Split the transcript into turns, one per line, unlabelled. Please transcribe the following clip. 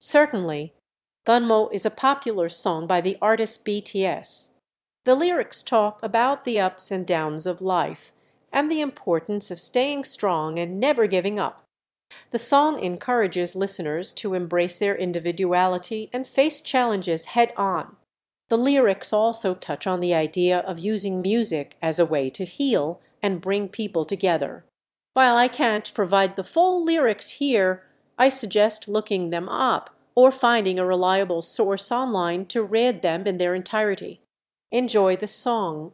Certainly "Gunmo" is a popular song by the artist B.T.S. The lyrics talk about the ups and downs of life, and the importance of staying strong and never giving up. The song encourages listeners to embrace their individuality and face challenges head on. The lyrics also touch on the idea of using music as a way to heal and bring people together. While I can't provide the full lyrics here, I suggest looking them up, or finding a reliable source online to read them in their entirety. Enjoy the song.